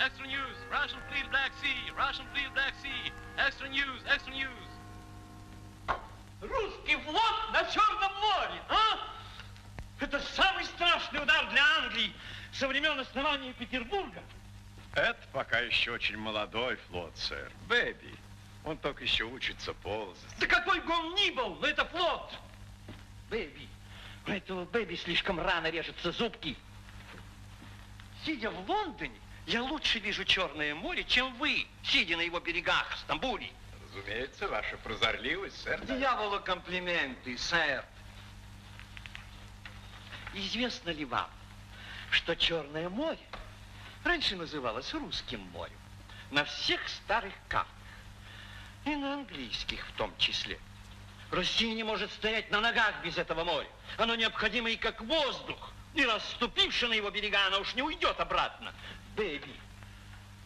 extra news. Russian fleet Black Sea, Russian fleet Black Sea. Extra news, extra news. Русский флот на Черном море, а? Это самый страшный удар для Англии со времен основания Петербурга. Это пока еще очень молодой флот, сэр. Baby. Он только еще учится ползать. Да какой бы он ни был, но это флот. Baby, у этого baby слишком рано режутся зубки. Сидя в Лондоне, я лучше вижу Черное море, чем вы, сидя на его берегах в Стамбуле. Разумеется, ваша прозорливость, сэр. Дьяволу комплименты, сэр. Известно ли вам, что Черное море раньше называлось Русским морем на всех старых картах, и на английских в том числе. Россия не может стоять на ногах без этого моря. Оно необходимо и как воздух. И расступивши на его берега, оно уж не уйдет обратно. Бэби,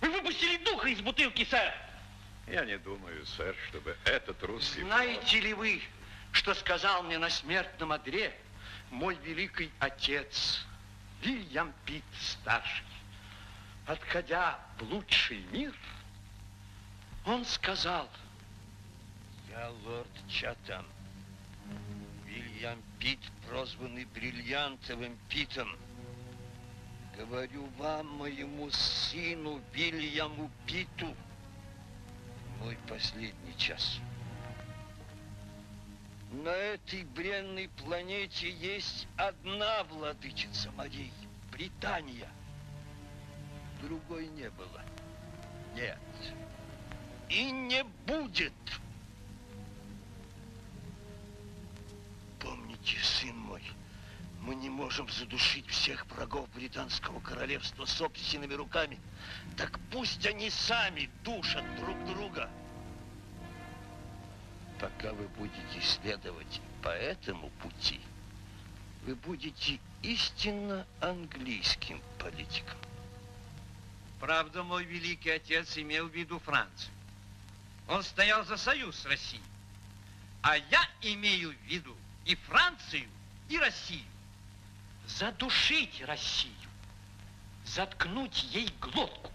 вы выпустили духа из бутылки, сэр. Я не думаю, сэр, чтобы этот русский... Знаете ли вы, что сказал мне на смертном одре мой великий отец, Вильям Питт старший? Отходя в лучший мир, он сказал... Я лорд Чатам. Вильям Питт, прозванный бриллиантовым Питом. Говорю вам, моему сыну Вильяму Питу, мой последний час. На этой бренной планете есть одна владычица морей – Британия. Другой не было. Нет. И не будет. Мы не можем задушить всех врагов британского королевства собственными руками. Так пусть они сами душат друг друга. Пока вы будете следовать по этому пути, вы будете истинно английским политиком. Правда, мой великий отец имел в виду Францию. Он стоял за союз с Россией. А я имею в виду и Францию, и Россию. Задушить Россию, заткнуть ей глотку.